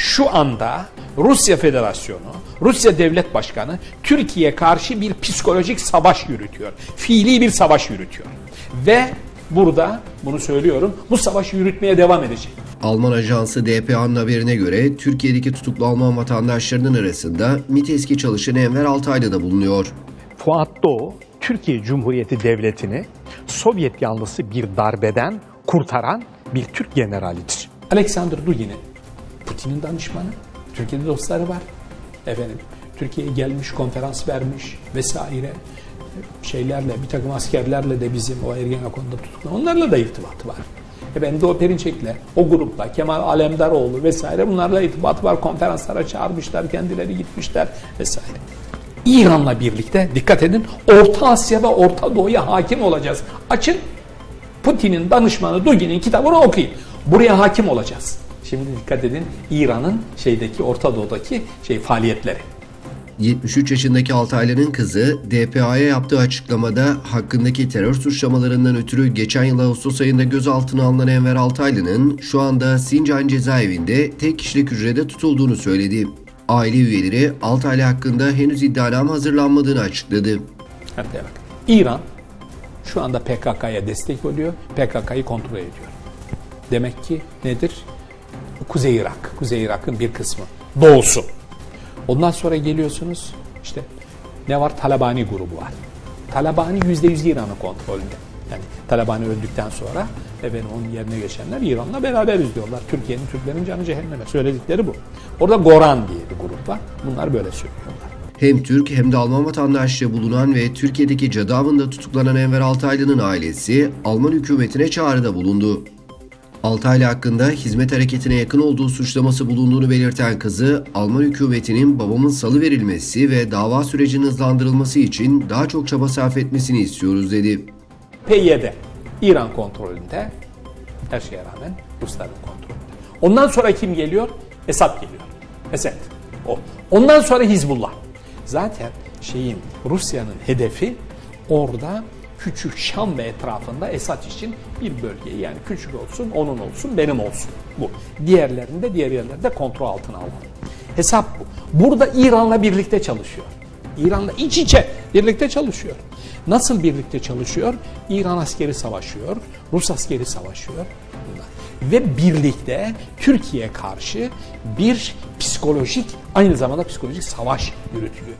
şu anda Rusya Federasyonu, Rusya Devlet Başkanı Türkiye karşı bir psikolojik savaş yürütüyor. Fiili bir savaş yürütüyor. Ve burada bunu söylüyorum bu savaşı yürütmeye devam edecek. Alman ajansı DPA'nın haberine göre Türkiye'deki tutuklu Alman vatandaşlarının arasında MİT eski çalışanı Enver Altaylı da bulunuyor. Fuat Doğu, Türkiye Cumhuriyeti Devleti'ni Sovyet yanlısı bir darbeden kurtaran bir Türk generalidir. Alexander Dugin'in Putin'in danışmanı, Türkiye'de dostları var. Efendim, Türkiye'ye gelmiş, konferans vermiş vesaire şeylerle, bir takım askerlerle de bizim o Ergenekon'da tutuklu, onlarla da irtibatı var. Efendim Doğu Perinçek'le, o grupla, Kemal Alemdaroğlu vesaire bunlarla irtibat var. Konferanslara çağırmışlar, kendileri gitmişler vesaire. İran'la birlikte dikkat edin Orta Asya ve Orta Doğu'ya hakim olacağız. Açın Putin'in danışmanı Dugin'in kitabını okuyun. Buraya hakim olacağız. Şimdi dikkat edin İran'ın şeydeki Orta Doğu'daki şey faaliyetleri. 73 yaşındaki Altaylı'nın kızı DPA'ya yaptığı açıklamada hakkındaki terör suçlamalarından ötürü geçen yıl Ağustos ayında gözaltına alınan Enver Altaylı'nın şu anda Sincan cezaevinde tek kişilik hücrede tutulduğunu söyledi. Aile üyeleri Altaylı hakkında henüz iddianame hazırlanmadığını açıkladı. Hadi bak. İran şu anda PKK'ya destek oluyor. PKK'yı kontrol ediyor. Demek ki nedir? Kuzey Irak. Kuzey Irak'ın bir kısmı. Doğusu. Ondan sonra geliyorsunuz işte ne var? Talabani grubu var. Talabani %100 İran'ın kontrolünde. Yani Talabani öldükten sonra efendim onun yerine geçenler İran'la beraber izliyorlar. Türkiye'nin, Türklerin canı cehenneme. Söyledikleri bu. Orada Goran diye bir grup var. Bunlar böyle söylüyorlar. Hem Türk hem de Alman vatandaşlığı bulunan ve Türkiye'deki cadı avında tutuklanan Enver Altaylı'nın ailesi Alman hükümetine çağrıda bulundu. Altaylı hakkında hizmet hareketine yakın olduğu suçlaması bulunduğunu belirten kızı, Alman hükümetinin babamın salı verilmesi ve dava sürecinin hızlandırılması için daha çok çaba sarf etmesini istiyoruz dedi. PYD İran kontrolünde her şeye rağmen Rusların kontrolünde. Ondan sonra kim geliyor? Esad geliyor. Esed. O. Ondan sonra Hizbullah. Zaten şeyin Rusya'nın hedefi orada küçük Şam ve etrafında Esad için bir bölgeyi yani küçük olsun, onun olsun, benim olsun. Bu. Diğerlerinde diğer yerlerde kontrol altına almak. Hesap bu. Burada İran'la birlikte çalışıyor. İran'la iç içe birlikte çalışıyor. Nasıl birlikte çalışıyor? İran askeri savaşıyor, Rus askeri savaşıyor. Ve birlikte Türkiye karşı bir psikolojik, aynı zamanda psikolojik savaş yürütüyor.